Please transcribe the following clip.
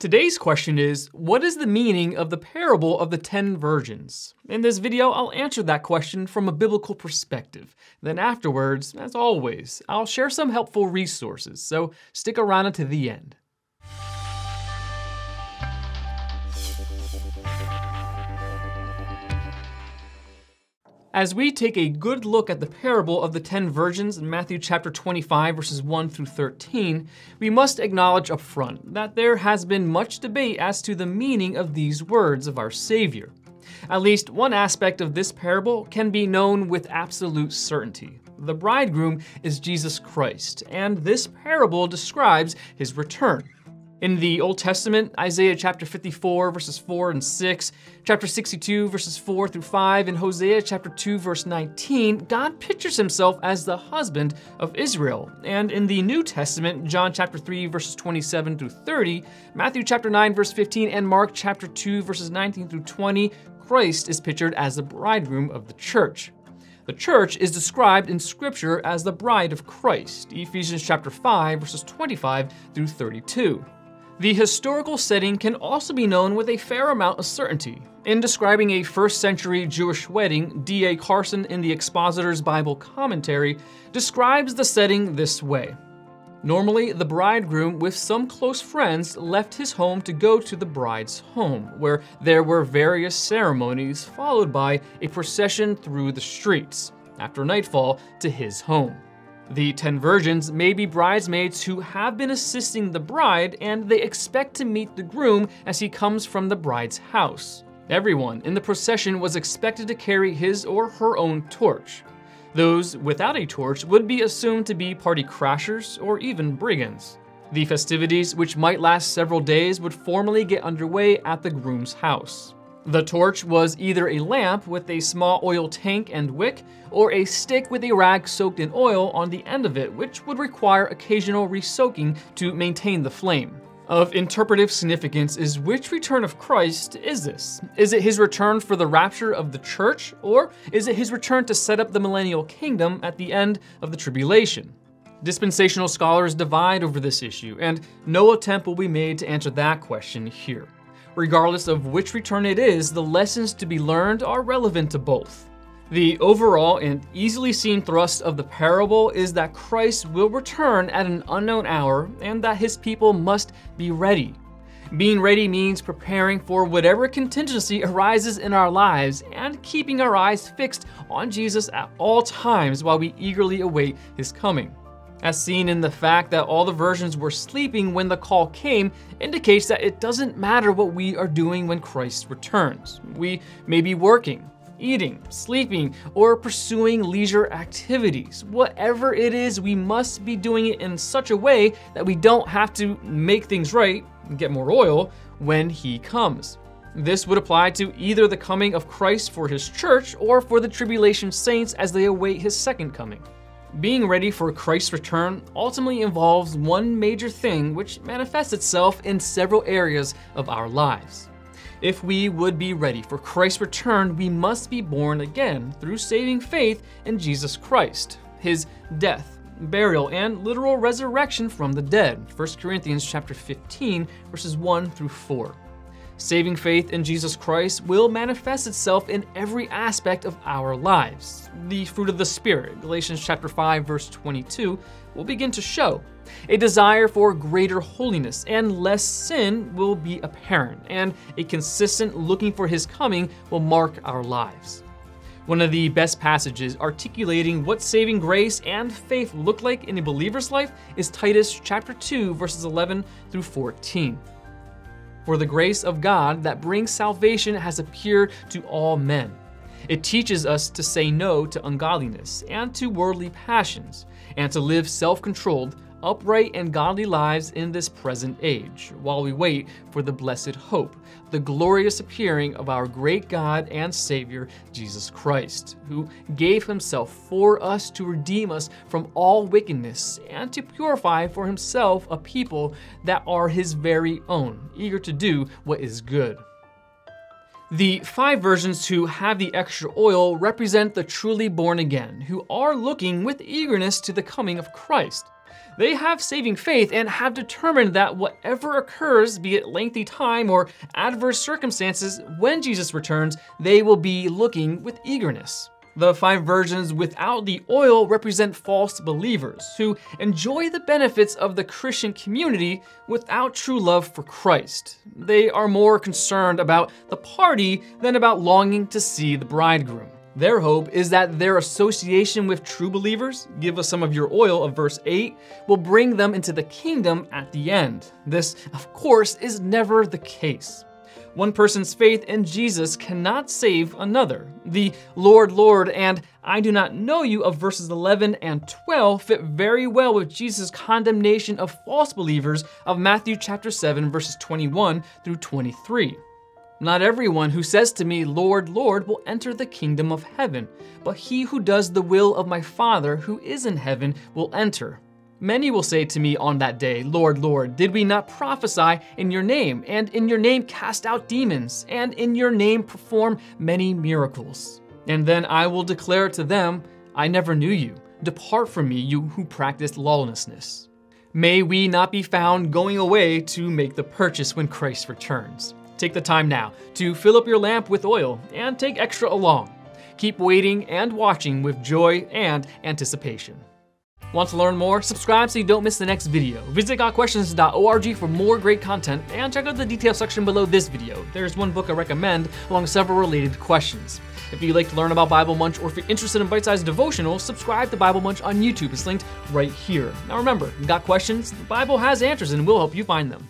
Today's question is, what is the meaning of the parable of the ten virgins? In this video, I'll answer that question from a biblical perspective. Then afterwards, as always, I'll share some helpful resources, so stick around until the end. As we take a good look at the parable of the ten virgins in Matthew chapter 25, verses 1 through 13, we must acknowledge up front that there has been much debate as to the meaning of these words of our Savior. At least one aspect of this parable can be known with absolute certainty. The bridegroom is Jesus Christ, and this parable describes his return. In the Old Testament, Isaiah chapter 54, verses 4 and 6, chapter 62, verses 4 through 5, and Hosea chapter 2, verse 19, God pictures himself as the husband of Israel. And in the New Testament, John chapter 3, verses 27 through 30, Matthew chapter 9, verse 15, and Mark chapter 2, verses 19 through 20, Christ is pictured as the bridegroom of the church. The church is described in scripture as the bride of Christ, Ephesians chapter 5, verses 25 through 32. The historical setting can also be known with a fair amount of certainty. In describing a first century Jewish wedding, D.A. Carson in the Expositor's Bible Commentary describes the setting this way. Normally, the bridegroom, with some close friends, left his home to go to the bride's home, where there were various ceremonies, followed by a procession through the streets, after nightfall, to his home. The ten virgins may be bridesmaids who have been assisting the bride and they expect to meet the groom as he comes from the bride's house. Everyone in the procession was expected to carry his or her own torch. Those without a torch would be assumed to be party crashers or even brigands. The festivities, which might last several days, would formally get underway at the groom's house. The torch was either a lamp with a small oil tank and wick, or a stick with a rag soaked in oil on the end of it, which would require occasional resoaking to maintain the flame. Of interpretive significance is which return of Christ is this? Is it his return for the rapture of the church, or is it his return to set up the millennial kingdom at the end of the tribulation? Dispensational scholars divide over this issue, and no attempt will be made to answer that question here. Regardless of which return it is, the lessons to be learned are relevant to both. The overall and easily seen thrust of the parable is that Christ will return at an unknown hour and that his people must be ready. Being ready means preparing for whatever contingency arises in our lives and keeping our eyes fixed on Jesus at all times while we eagerly await his coming as seen in the fact that all the virgins were sleeping when the call came, indicates that it doesn't matter what we are doing when Christ returns. We may be working, eating, sleeping, or pursuing leisure activities. Whatever it is, we must be doing it in such a way that we don't have to make things right and get more oil when He comes. This would apply to either the coming of Christ for His church or for the tribulation saints as they await His second coming. Being ready for Christ's return ultimately involves one major thing which manifests itself in several areas of our lives. If we would be ready for Christ's return, we must be born again through saving faith in Jesus Christ, his death, burial, and literal resurrection from the dead. 1 Corinthians chapter 15, verses 1 through 4. Saving faith in Jesus Christ will manifest itself in every aspect of our lives. The fruit of the Spirit, Galatians chapter 5 verse 22, will begin to show. A desire for greater holiness and less sin will be apparent, and a consistent looking for his coming will mark our lives. One of the best passages articulating what saving grace and faith look like in a believer's life is Titus chapter 2 verses 11 through 14. For the grace of God that brings salvation has appeared to all men. It teaches us to say no to ungodliness and to worldly passions, and to live self controlled, upright, and godly lives in this present age, while we wait for the blessed hope, the glorious appearing of our great God and Savior, Jesus Christ, who gave himself for us to redeem us from all wickedness and to purify for himself a people that are his very own, eager to do what is good. The five virgins who have the extra oil represent the truly born again, who are looking with eagerness to the coming of Christ. They have saving faith and have determined that whatever occurs, be it lengthy time or adverse circumstances, when Jesus returns, they will be looking with eagerness. The five virgins without the oil represent false believers who enjoy the benefits of the Christian community without true love for Christ. They are more concerned about the party than about longing to see the bridegroom. Their hope is that their association with true believers, give us some of your oil of verse 8, will bring them into the kingdom at the end. This, of course, is never the case. One person's faith in Jesus cannot save another. The Lord, Lord, and I do not know you of verses 11 and 12 fit very well with Jesus' condemnation of false believers of Matthew chapter 7, verses 21 through 23. Not everyone who says to me, Lord, Lord, will enter the kingdom of heaven, but he who does the will of my Father who is in heaven will enter. Many will say to me on that day, Lord, Lord, did we not prophesy in your name, and in your name cast out demons, and in your name perform many miracles? And then I will declare to them, I never knew you. Depart from me, you who practice lawlessness. May we not be found going away to make the purchase when Christ returns. Take the time now to fill up your lamp with oil and take extra along. Keep waiting and watching with joy and anticipation. Want to learn more? Subscribe so you don't miss the next video. Visit gotquestions.org for more great content and check out the detail section below this video. There's one book I recommend along several related questions. If you'd like to learn about Bible Munch or if you're interested in bite-sized devotionals, subscribe to Bible Munch on YouTube. It's linked right here. Now remember, got questions? The Bible has answers and we'll help you find them.